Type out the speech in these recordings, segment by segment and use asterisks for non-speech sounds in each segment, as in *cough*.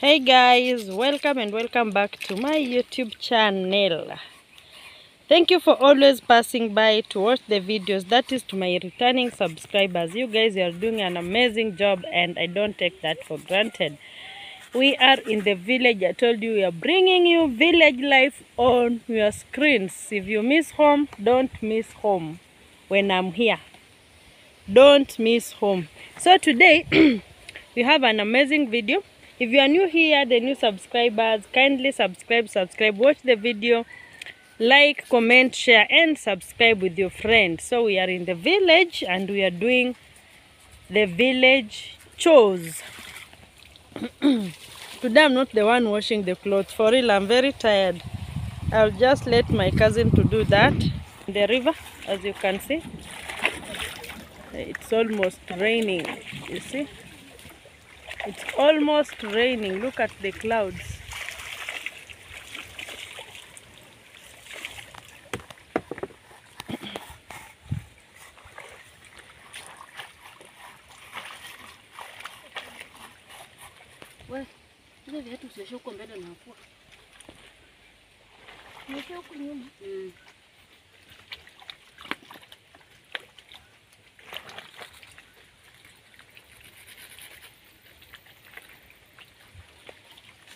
Hey guys, welcome and welcome back to my YouTube channel. Thank you for always passing by to watch the videos. That is to my returning subscribers. You guys are doing an amazing job and I don't take that for granted. We are in the village. I told you we are bringing you village life on your screens. If you miss home, don't miss home when I'm here. Don't miss home. So today *clears throat* we have an amazing video. If you are new here, the new subscribers, kindly subscribe, subscribe, watch the video, like, comment, share, and subscribe with your friends. So we are in the village and we are doing the village chores. *clears throat* Today I'm not the one washing the clothes. For real, I'm very tired. I'll just let my cousin to do that. The river, as you can see, it's almost raining. You see? It's almost raining. Look at the clouds.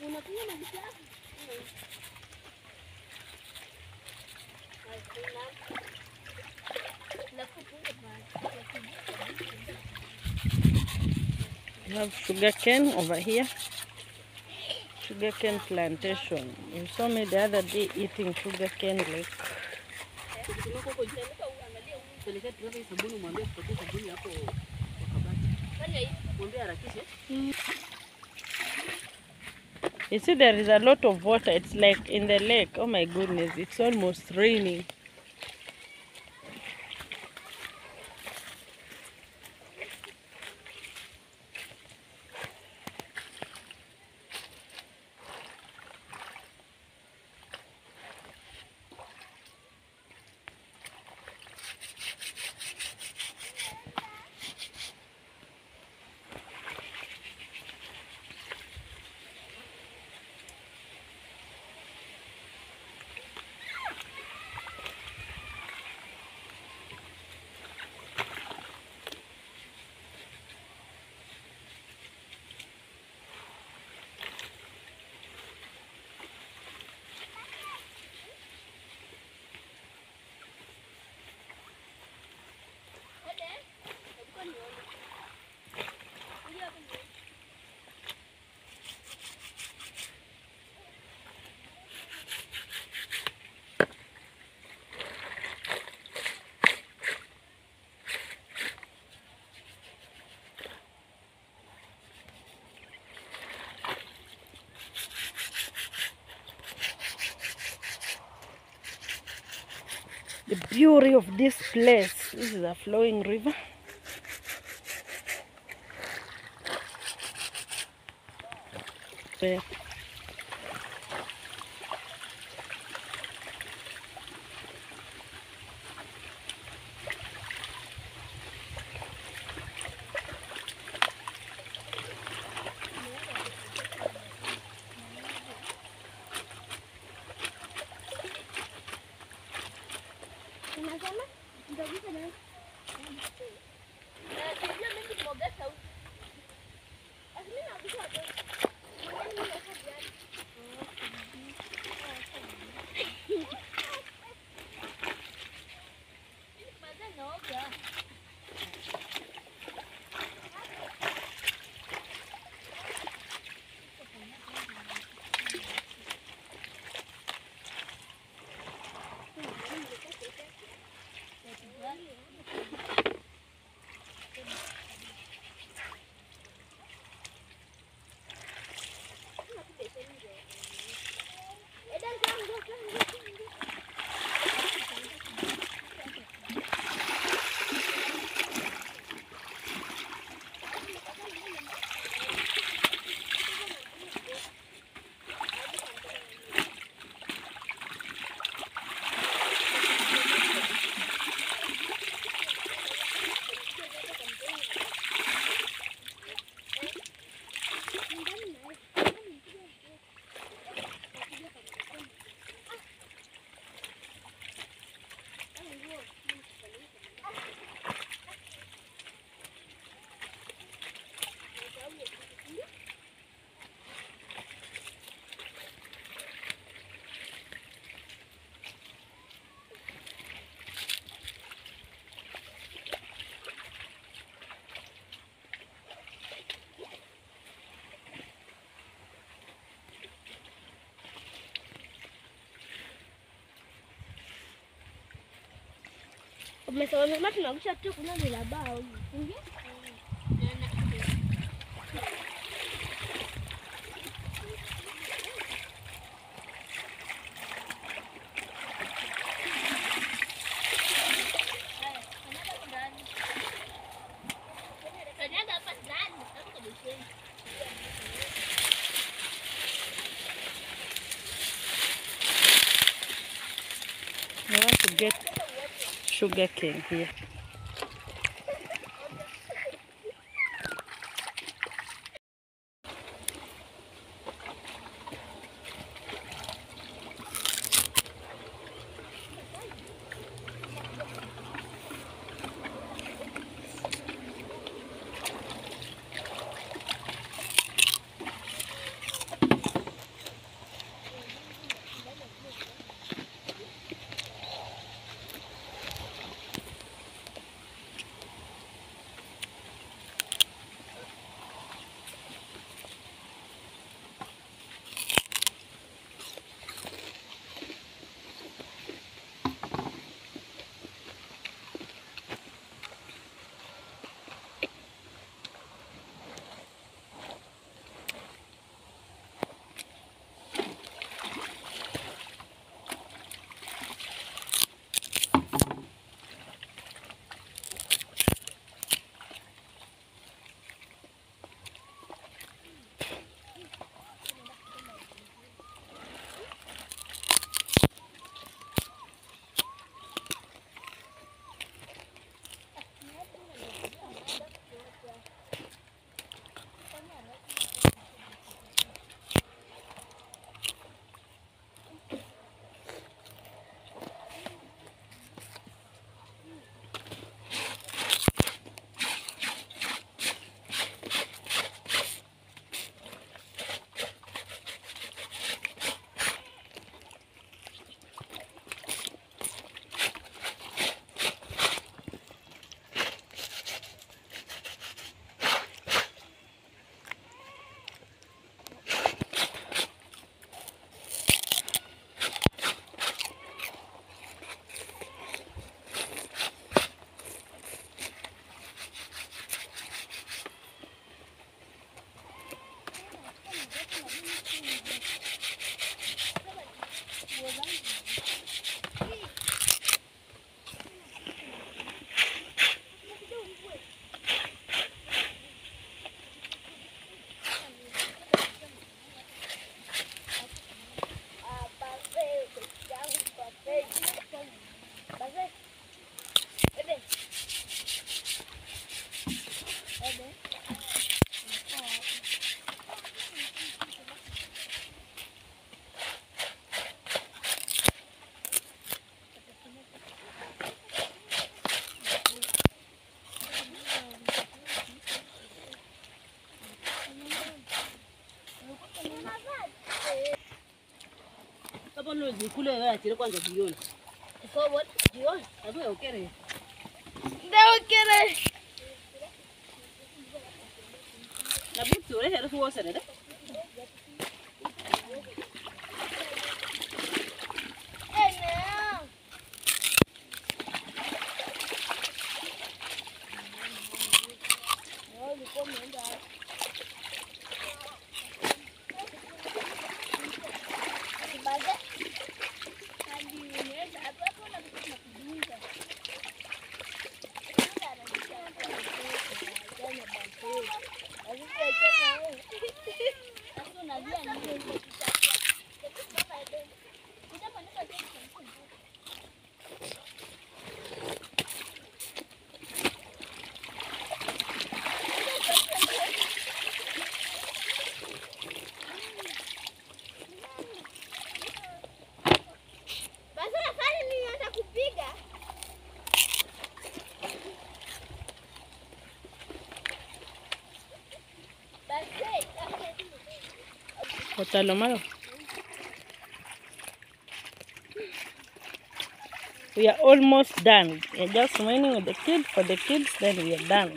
We have sugarcane over here. Sugarcane plantation. You saw me the other day eating sugarcane like Pelekea You see, there is a lot of water. It's like in the lake. Oh my goodness, it's almost raining. The beauty of this place. This is a flowing river. Umesema tunangusha tu kuna bila bao. Sugar cane here. hilo zikule wewe achile kwanza jioni. So what? Jioni? Hapo ukere. Ndio ukere. Na butu rehe refu wosene da. We are almost done. We are just waiting with the kids for the kids, then we are done.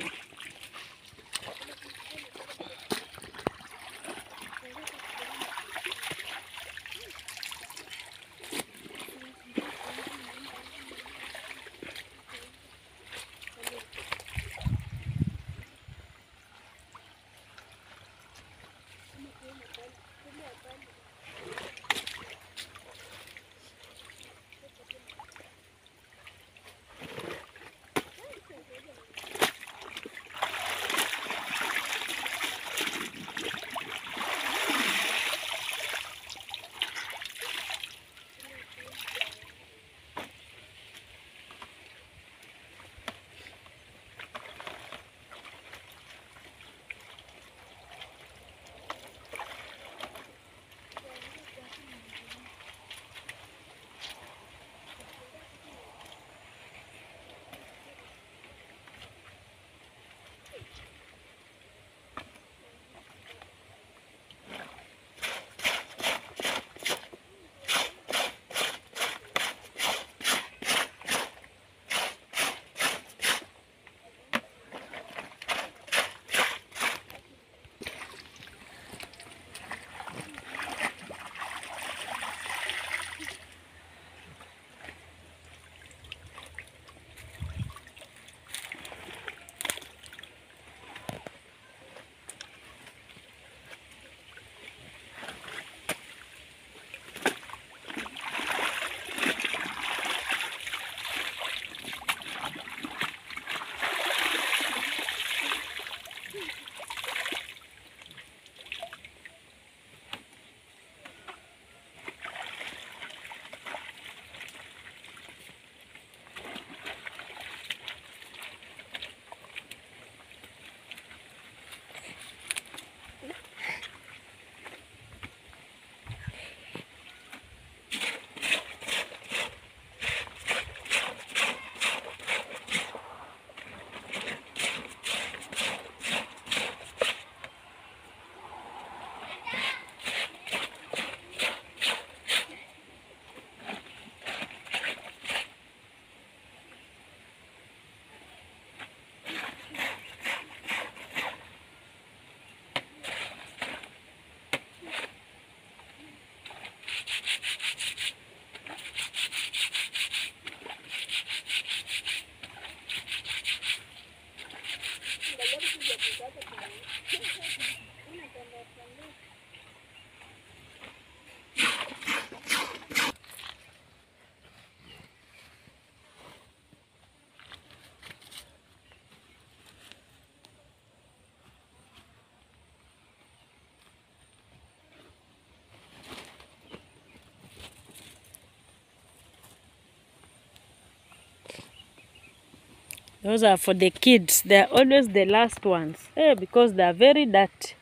Those are for the kids. They are always the last ones. Eh, because they are very dirty.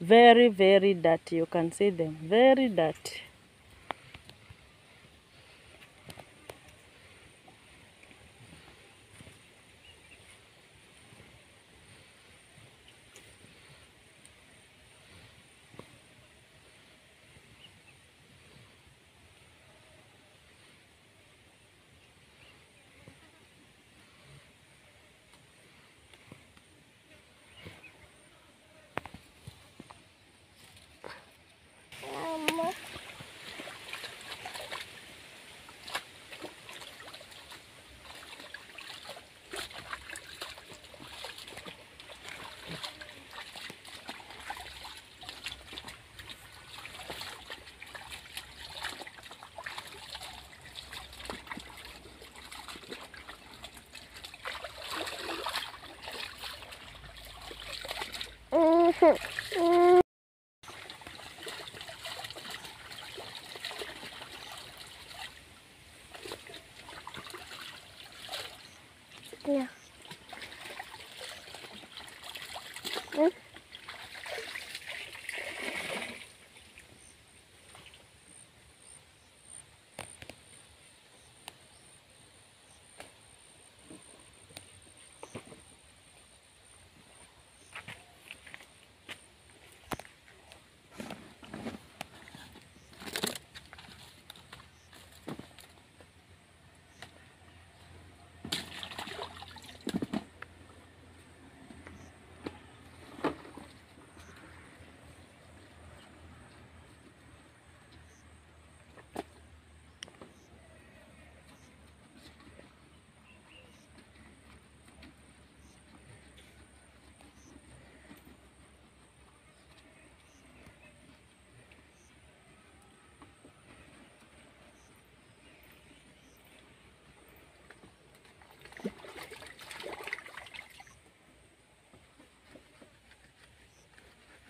Very, very dirty. You can see them. Very dirty. 嗯嗯。对呀。嗯。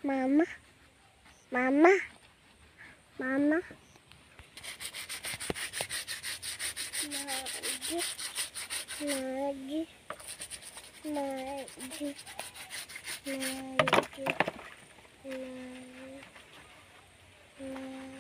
Mama. Mama. Mama. Maju. Maju. Maju. Maju. Maju. Lagi.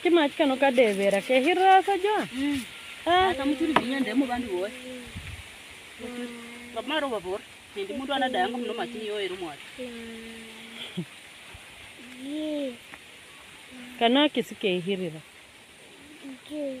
Kati machi kano kadevera kehirira saja. Mm. Ah, kamuchuridzinya ndemo bandi woye. Kamaro vavhora. Ndi mundu anadayanga muno machini yoye rumwati. Kana kisi kehirira. Okay.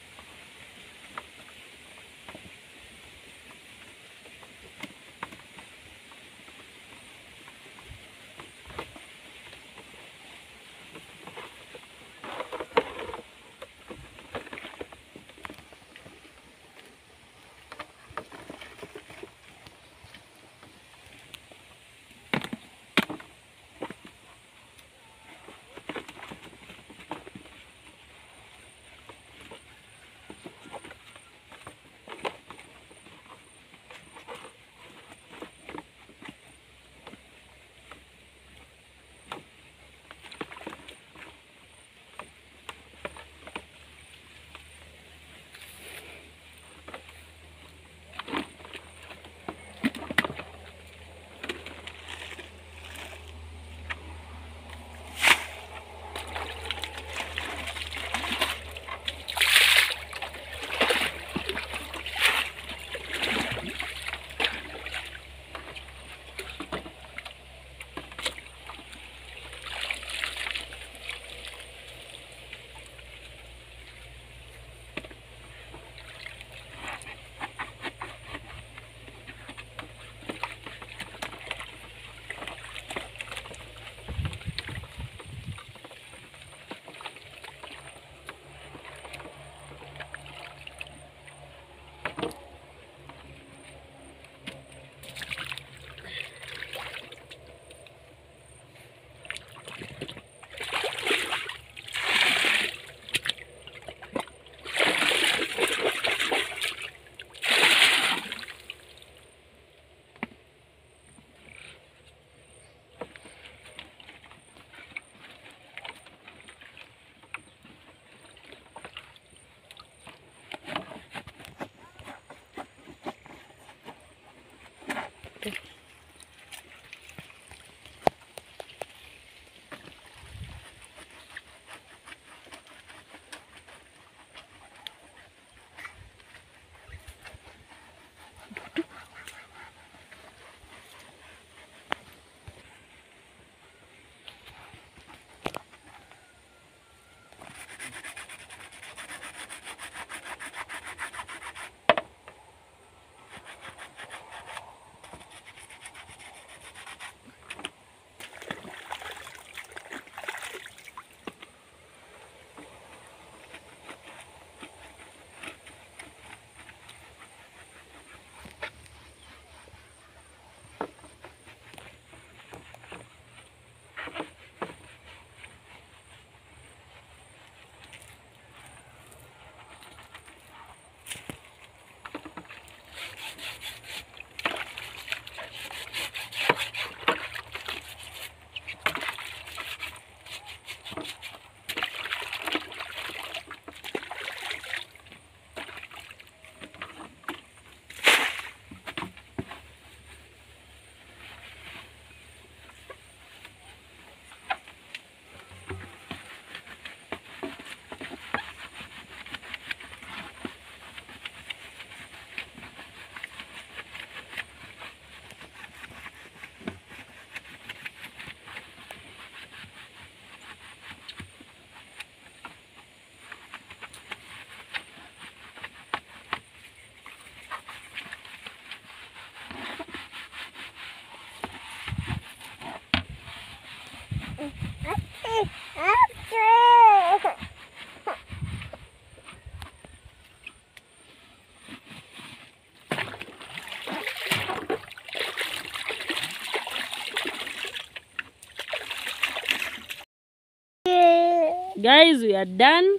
Guys we are done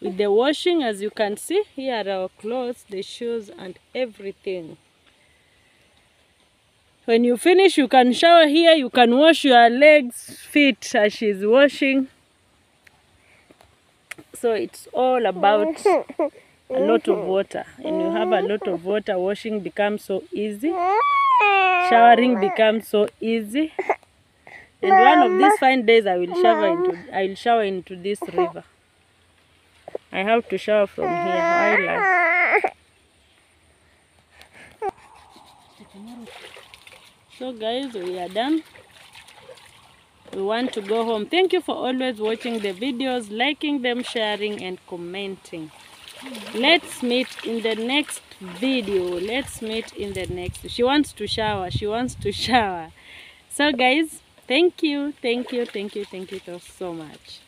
with the washing. As you can see here are our clothes the shoes and everything. When you finish you can shower here. You can wash your legs feet as she's washing. So it's all about a lot of water. And you have a lot of water. Washing becomes so easy. Showering becomes so easy and one of these fine days i will shower into i will shower into this river. I have to shower from here. I... so guys we are done. We want to go home. Thank you for always watching the videos liking them sharing and commenting. Let's meet in the next video. Let's meet in the next. She wants to shower. She wants to *laughs* shower. So guys thank you thank you thank you thank you so much.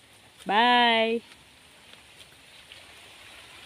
Bye